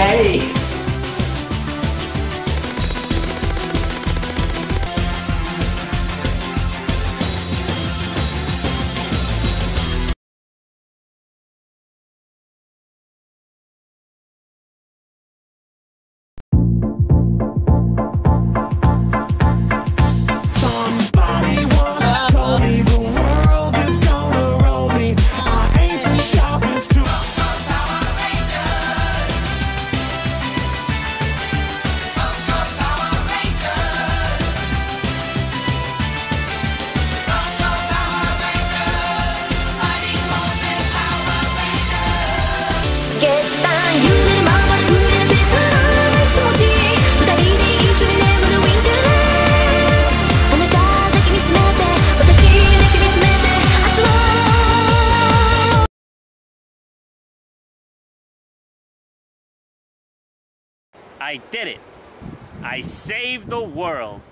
Hey. I did it. I saved the world.